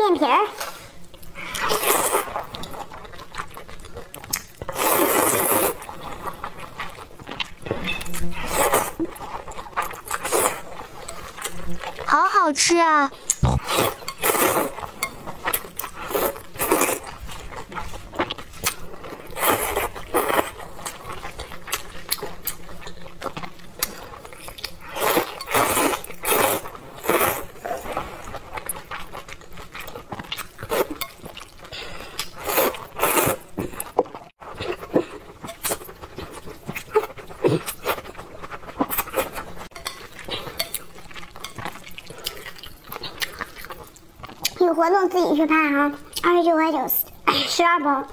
面皮儿。好好吃啊！活动自己去拍哈，二十九块九，十二包。